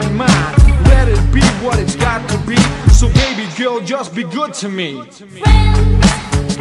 every mind. Let it be what it's got to be. So baby girl, just be good to me. Friends,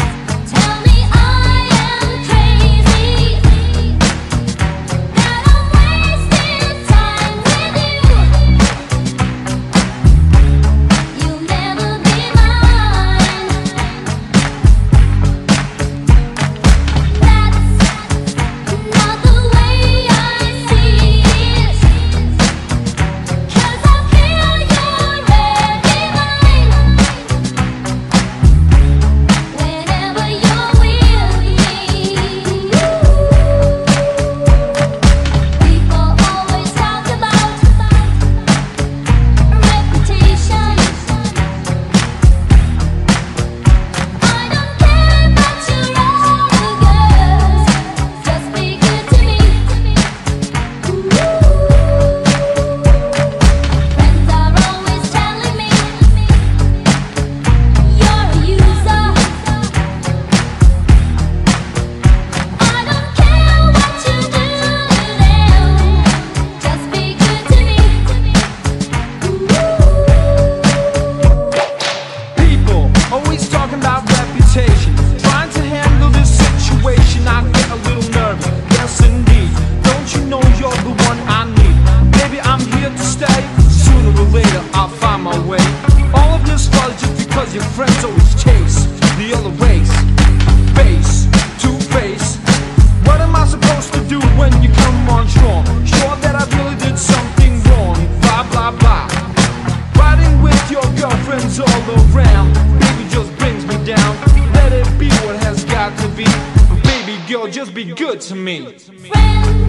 be good to me. Friends.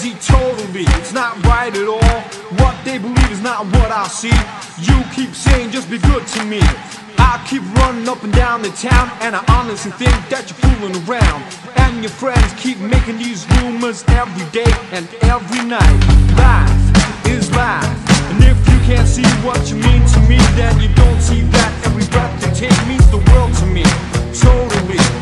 crazy totally. It's not right at all. What they believe is not what I see. You keep saying just be good to me. I keep running up and down the town, and I honestly think that you're fooling around. And your friends keep making these rumors every day and every night. Life is life, and if you can't see what you mean to me, then you don't see that every breath you take means the world to me. Totally.